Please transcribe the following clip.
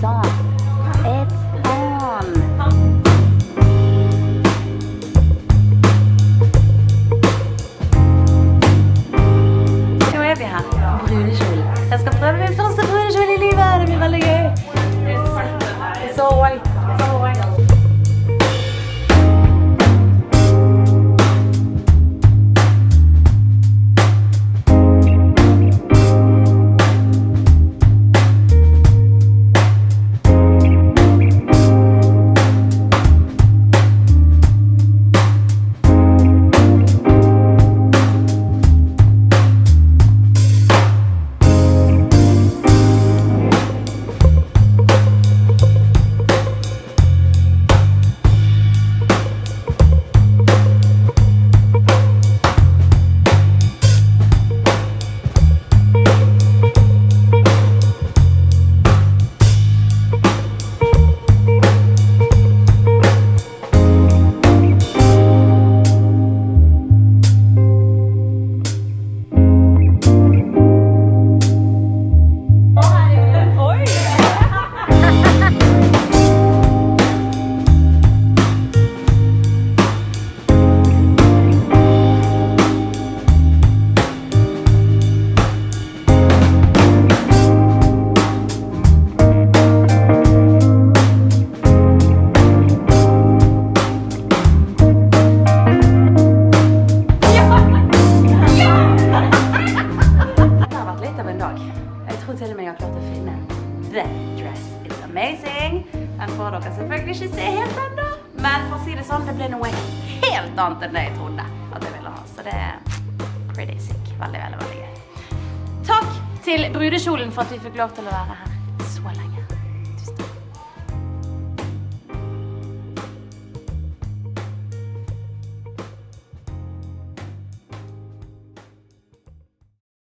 song. It's tror til og med jeg har klart å finne The Dress Is Amazing. Den får dere selvfølgelig ikke se helt ennå. Men for å si det sånn, det ble noe helt annet enn det jeg trodde at jeg ville ha. Så det er pretty sick. Veldig, veldig, veldig gøy. Takk til brudekjolen for at vi fikk lov til å være her så lenge.